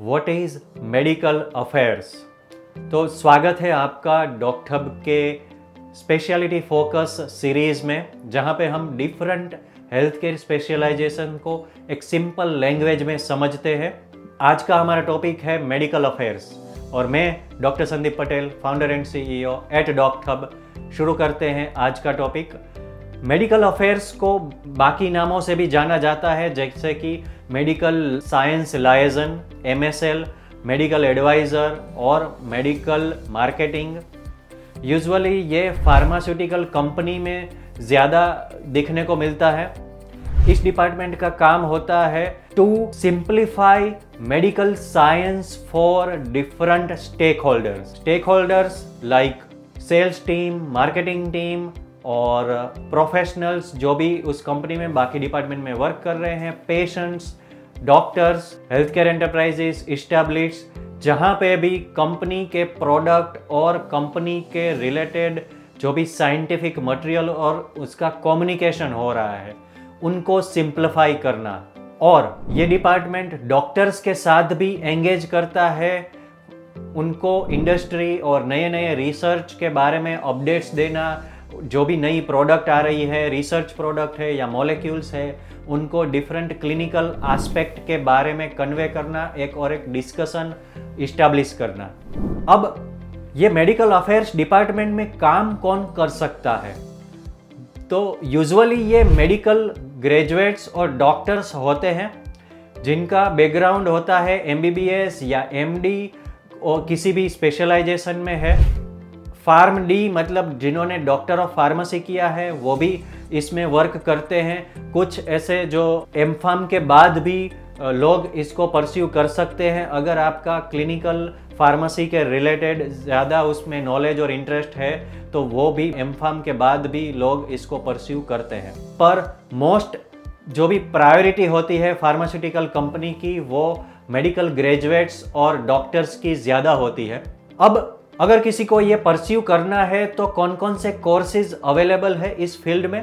What is medical affairs तो स्वागत है आपका डॉक्टर के स्पेशलिटी फोकस सीरीज़ में, जहाँ पे हम डिफरेंट हेल्थ केयर स्पेशलाइजेशन को एक सिंपल लैंग्वेज में समझते हैं। आज का हमारा टॉपिक है मेडिकल अफेयर्स और मैं doctor Sandeep Patel founder and CEO at doctor शुरू करते हैं आज का टॉपिक मेडिकल अफेयर्स को बाकी नामों से भी जाना जाता है, जैसे कि medical science liaison MSL medical advisor और मेडिकल मार्केटिंग। यूजुअली ये फार्मास्यूटिकल कंपनी में ज़्यादा दिखने को मिलता है। इस डिपार्टमेंट का काम होता है to simplify medical science for different stakeholders stakeholders like sales team marketing team और प्रोफेशनल्स जो भी उस कंपनी में, बाकी डिपार्टमेंट में वर्क कर रहे हैं patients doctors health care enterprises establish जहाँ पे भी कंपनी के प्रोडक्ट और कंपनी के रिलेटेड जो भी साइंटिफिक मटेरियल और उसका कम्युनिकेशन हो रहा है, उनको सिंप्लीफाई करना। और ये डिपार्टमेंट डॉक्टर्स के साथ भी एंगेज करता है, उनको इंडस्ट्री और नए नए रिसर्च के बारे में अपडेट्स देना जो भी नई प्रोडक्ट आ रही है रिसर्च प्रोडक्ट है या मॉलिक्यूल्स है, उनको डिफरेंट क्लिनिकल एस्पेक्ट के बारे में कन्वे करना, एक और एक डिस्कशन इस्टेब्लिश करना। अब ये मेडिकल अफेयर्स डिपार्टमेंट में काम कौन कर सकता है? तो यूजुअली ये मेडिकल ग्रेजुएट्स और डॉक्टर्स होते हैं, जिनका बैकग्राउंड होता है एमबीबीएस या एमडी और किसी भी स्पेशलाइजेशन में है। फार्म डी मतलब जिन्होंने डॉक्टर ऑफ़ फार्मेसी किया है, वो भी इसमें वर्क करते हैं। कुछ ऐसे जो एम फार्म के बाद भी लोग इसको परस्यू कर सकते हैं। अगर आपका क्लिनिकल फार्मेसी के रिलेटेड ज़्यादा उसमें नॉलेज और इंटरेस्ट है तो वो भी एम फार्म के बाद भी लोग इसको परस्यू करते हैं। पर मोस्ट जो भी प्रायोरिटी होती है फार्मास्यूटिकल कंपनी की, वो मेडिकल ग्रेजुएट्स और डॉक्टर्स की ज़्यादा होती है। अब अगर किसी को ये परस्यू करना है तो कौन कौन से कोर्सेज अवेलेबल है इस फ़ील्ड में?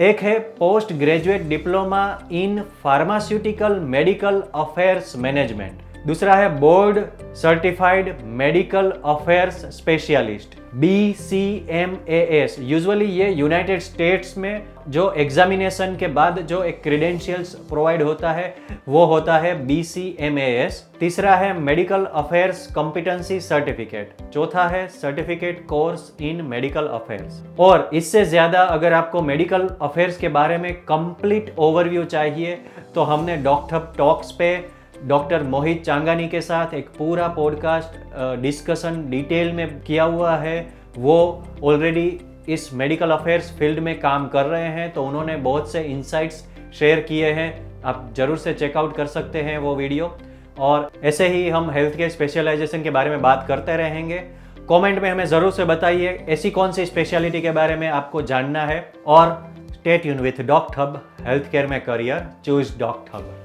एक है post graduate diploma in pharmaceutical medical affairs management. दूसरा है board certified medical affairs specialist B C M A S usually ये यूनाइटेड स्टेट्स में जो एग्जामिनेशन के बाद जो एक क्रीडेंशियल्स प्रोवाइड होता है, वो होता है B C M A S तीसरा है मेडिकल अफेयर्स कॉम्पिटेंसी सर्टिफिकेट चौथा है certificate course in medical affairs और इससे ज़्यादा अगर आपको मेडिकल अफेयर्स के बारे में कंप्लीट ओवरव्यू चाहिए तो हमने डॉक्टर टॉक्स पे डॉक्टर मोहित चांगानी के साथ एक पूरा पॉडकास्ट डिस्कशन डिटेल में किया हुआ है। वो ऑलरेडी इस मेडिकल अफेयर्स फ़ील्ड में काम कर रहे हैं तो उन्होंने बहुत से इंसाइट्स शेयर किए हैं। आप ज़रूर से चेकआउट कर सकते हैं वो वीडियो और ऐसे ही हम हेल्थ केयर स्पेशलाइजेशन के बारे में बात करते रहेंगे। कमेंट में हमें ज़रूर से बताइए, ऐसी कौन सी स्पेशलिटी के बारे में आपको जानना है। और स्टेट यून with doctor hub health care में करियर चूज़ डॉक्ट हब